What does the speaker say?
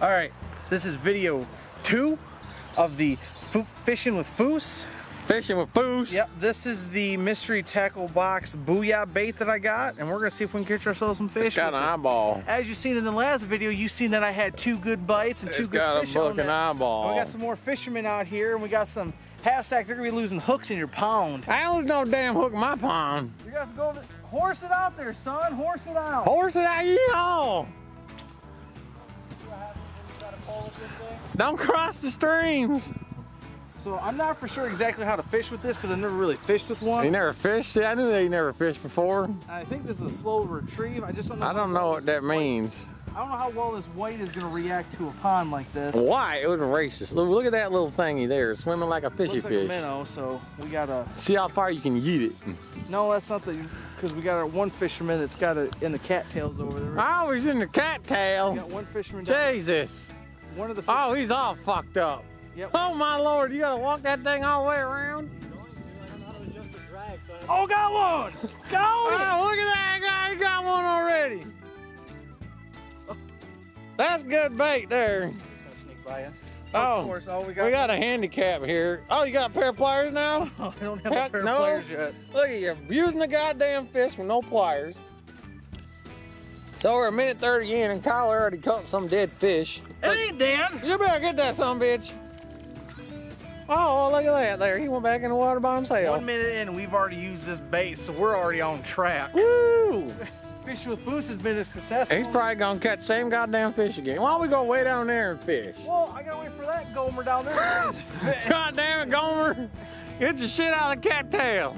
All right, this is video two of the Fishing with Foose. Fishing with Foose. Yep, this is the mystery tackle box booyah bait that I got, and we're gonna see if we can catch ourselves some fish. It's got an eyeball. As you seen in the last video, you seen that I had two good bites and two It's good got a fish on fucking that. eyeball. And we got some more fishermen out here, and we got some half sack. They're gonna be losing hooks in your pond. I don't no damn hook in my pond. You got to go horse it out there, son. Horse it out. Horse it out, yeehaw. Don't cross the streams. So I'm not for sure exactly how to fish with this because I've never really fished with one. You never fished? See, I knew they never fished before. I think this is a slow retrieve. I just don't know. I don't well know what that white- means. I don't know how well this white is gonna react to a pond like this. Why? It was racist. Look, look at that little thingy there, swimming like a fishy Looks like a minnow, so we gotta. See how far you can yeet it. No, that's not the. Because we got our one fisherman that's got it in the cattails over there. Oh, he's in the cattail. We got one fisherman. Down, Jesus. One of the. Oh, he's all fucked up. Yep. Oh my lord, you gotta walk that thing all the way around? Oh, got one! Got it! Oh, look at that guy, he got one already. That's good bait there. Sneak by ya. Oh, Of course, all we got. we got a handicap here. Oh, you got a pair of pliers now? Oh, I don't have a pair no. of pliers yet. Look at you, using the goddamn fish with no pliers. So we're a minute 30 in and Kyle already caught some dead fish. It ain't dead. You better get that son bitch. Oh, look at that there. He went back in the water by himself. One minute in, and we've already used this bait, so we're already on track. Woo! Fishing with Foose has been a success. He's probably gonna catch the same goddamn fish again. Why don't we go way down there and fish? Well, I gotta wait for that Gomer down there. God damn it, Gomer! Get your shit out of the cattail.